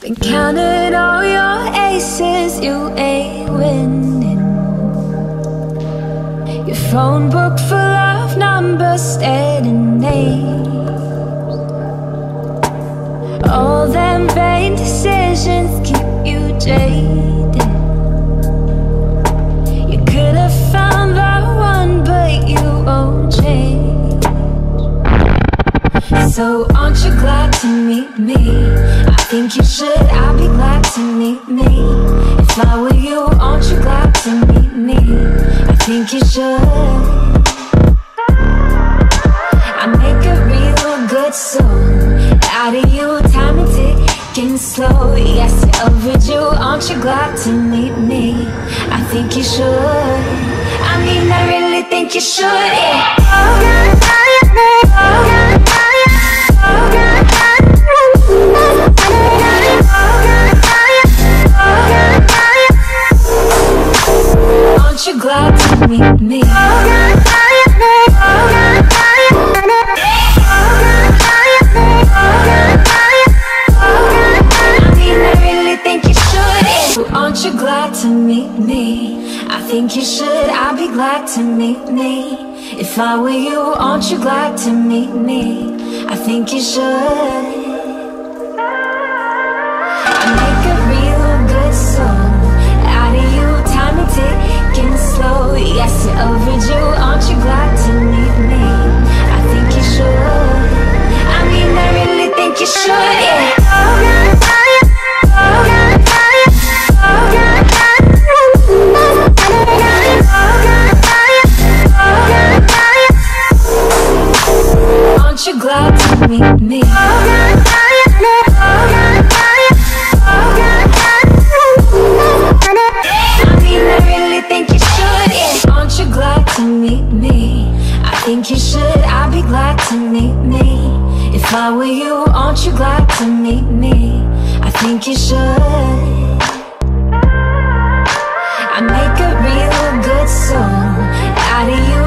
Been counting all your aces, you ain't winning. Your phone book full of numbers, staring names. All them vain decisions keep you jaded. You could have found the one, but you won't change. So aren't you glad to meet me? Think you should, I'd be glad to meet me If I were you, aren't you glad to meet me? I think you should I make a real good song Out of you, time and ticking slow Yes, you're overdue, aren't you glad to meet me? I think you should I mean, I really think you should, yeah. Aren't aren't you glad to meet me? I think you should. I'd be glad to meet me. If I were you, aren't you glad to meet me? I think you should. Yes, overdue. Aren't you glad to meet me? I think you should. I mean, I really think you should. Yeah. Aren't you glad to meet me? I'd be glad to meet me. If I were you, aren't you glad to meet me? I think you should. I make a real good song out of you,